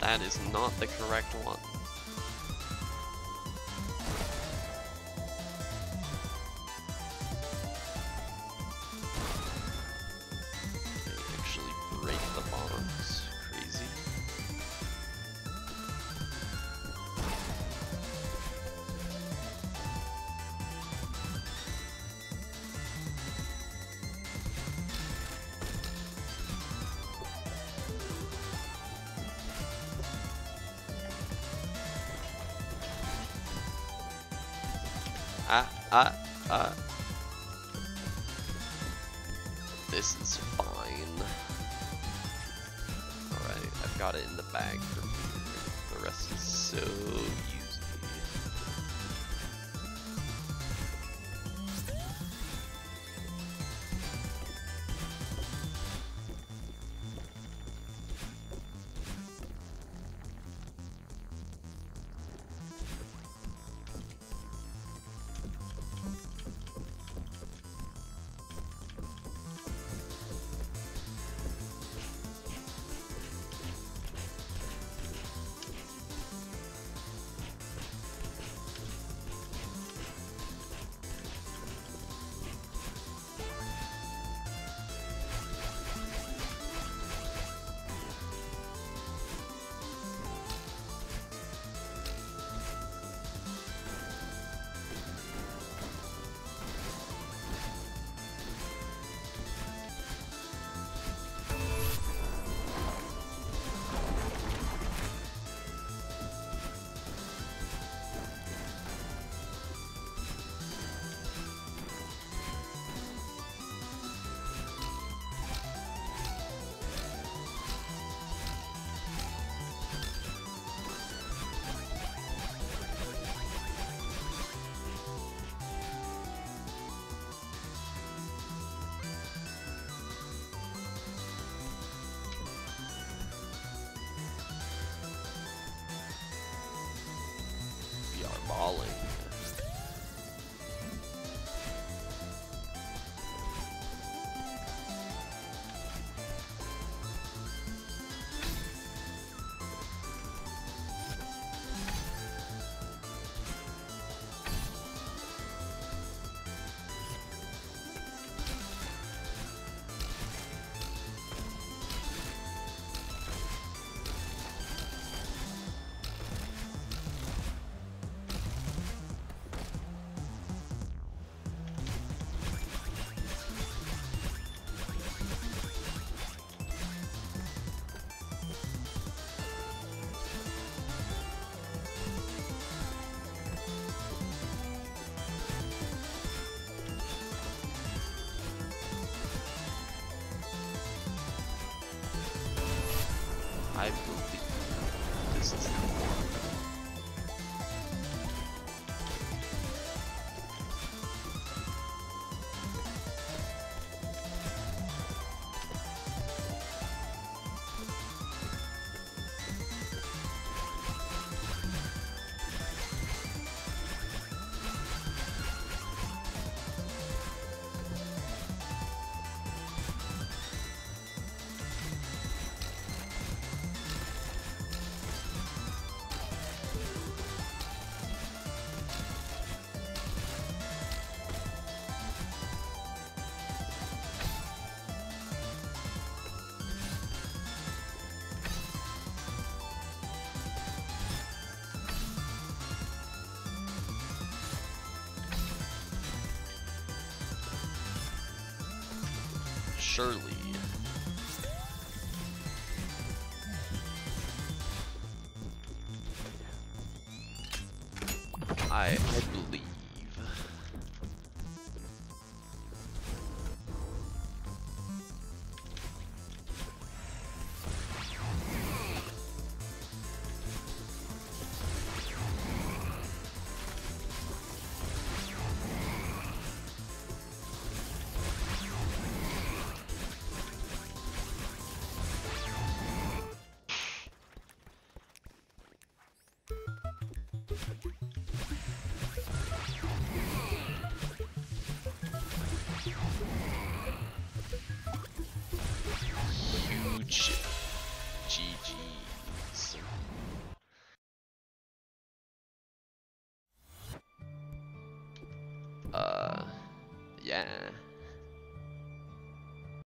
That is not the correct one. Ah, ah, ah. This is fine. Alright, I've got it in the bag from here. The rest is so balling. Believe Surely. I I GG.